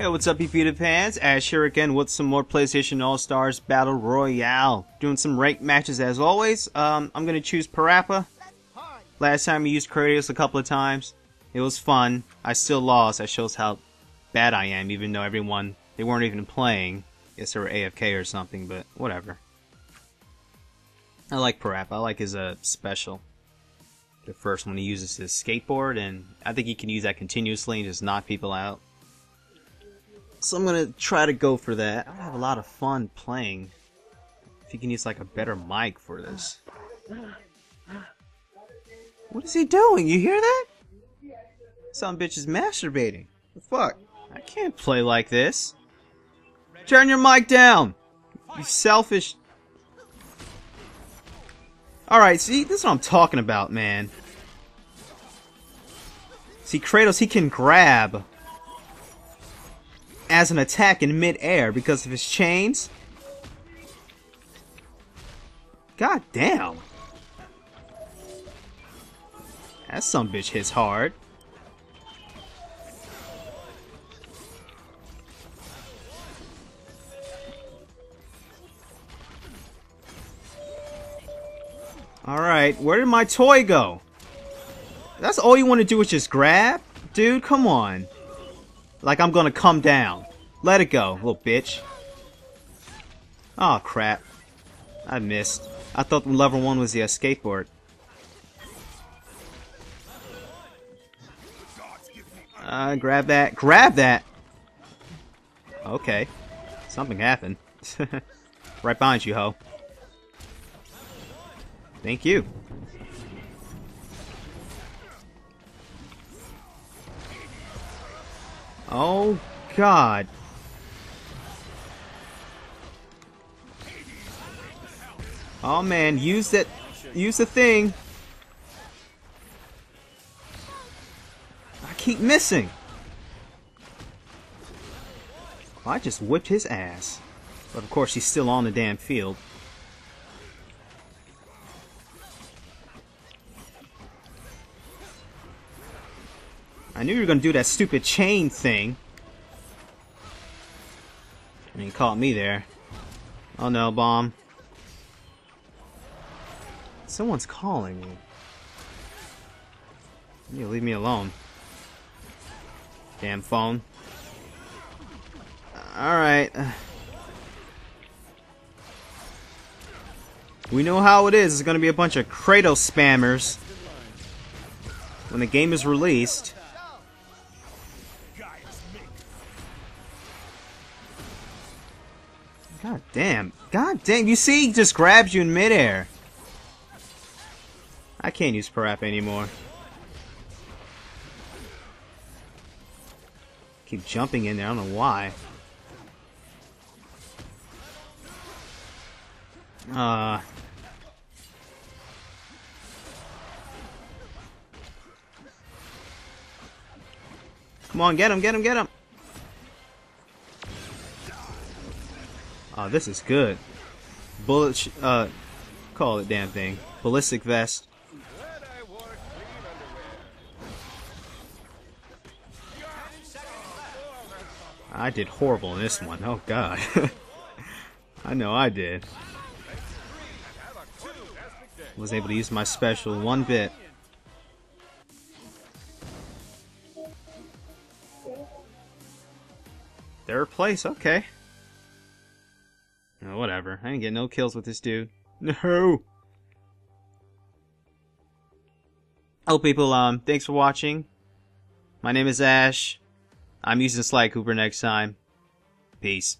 Hey, what's up, you Peter Pans? Ash here again with some more PlayStation All-Stars Battle Royale. Doing some ranked matches as always. Um, I'm gonna choose Parappa. Last time I used Kratos a couple of times. It was fun. I still lost. That shows how bad I am, even though everyone, they weren't even playing. Guess they were AFK or something, but whatever. I like Parappa. I like his uh, special. The first one he uses his skateboard, and I think he can use that continuously and just knock people out. So I'm gonna try to go for that. I have a lot of fun playing. If you can use like a better mic for this. What is he doing? You hear that? Some bitch is masturbating. The fuck? I can't play like this. Turn your mic down! You selfish... Alright, see? This is what I'm talking about, man. See, Kratos, he can grab as an attack in mid-air because of his chains. God damn. That some bitch hits hard. Alright, where did my toy go? That's all you want to do is just grab? Dude, come on. Like I'm gonna come down. Let it go, little bitch. Oh crap. I missed. I thought the level 1 was the uh, skateboard. Uh, grab that. Grab that! Okay. Something happened. right behind you, ho. Thank you. Oh, God. Oh, man. Use that. Use the thing. I keep missing. I just whipped his ass. But of course, he's still on the damn field. I knew you were going to do that stupid chain thing. And you caught me there. Oh no, bomb. Someone's calling me. You leave me alone. Damn phone. Alright. We know how it is. It's going to be a bunch of Kratos spammers when the game is released. God damn. God damn. You see, he just grabs you in midair. I can't use Parappa anymore. Keep jumping in there. I don't know why. Uh... Come on, get him, get him, get him! Oh, this is good. Bullet, uh, call it damn thing. Ballistic vest. I did horrible in this one. Oh god. I know I did. Was able to use my special one bit. Third place, okay. Oh, whatever. I didn't get no kills with this dude. No! Oh, people, um, thanks for watching. My name is Ash. I'm using Sly Cooper next time. Peace.